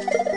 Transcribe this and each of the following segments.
you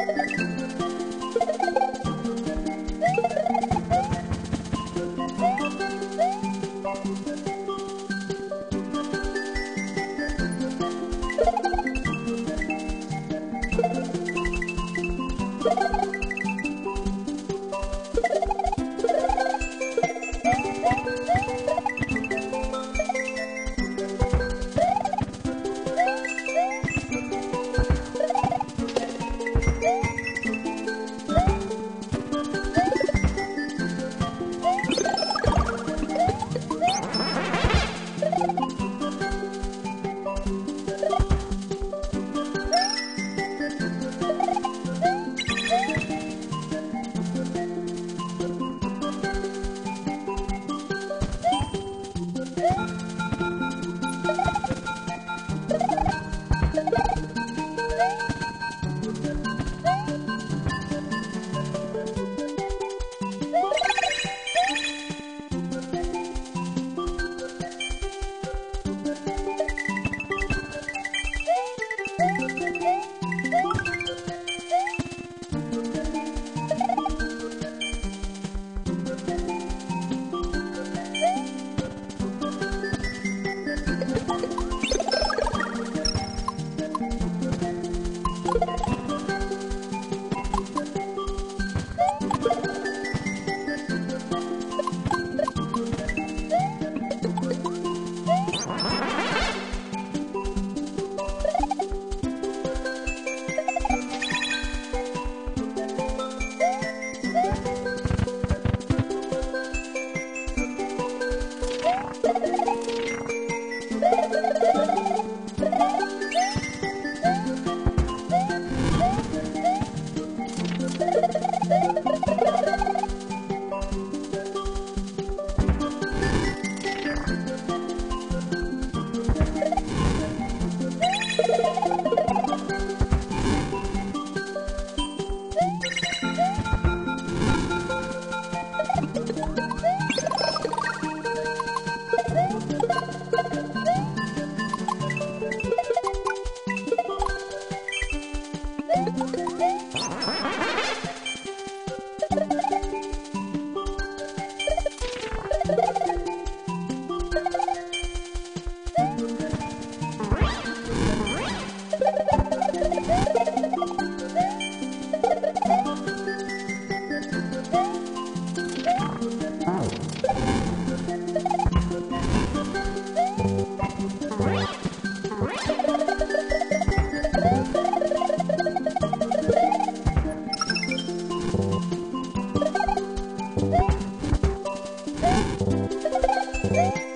Thank